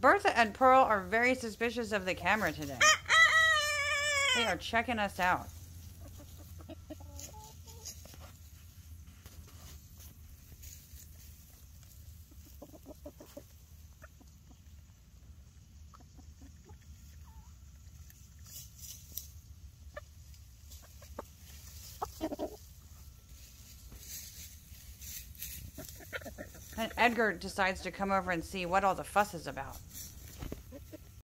Bertha and Pearl are very suspicious of the camera today. They are checking us out. And Edgar decides to come over and see what all the fuss is about.